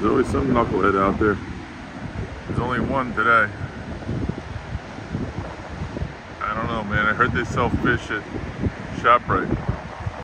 There's always some knucklehead out there. There's only one today. I don't know, man. I heard they sell fish at ShopRite.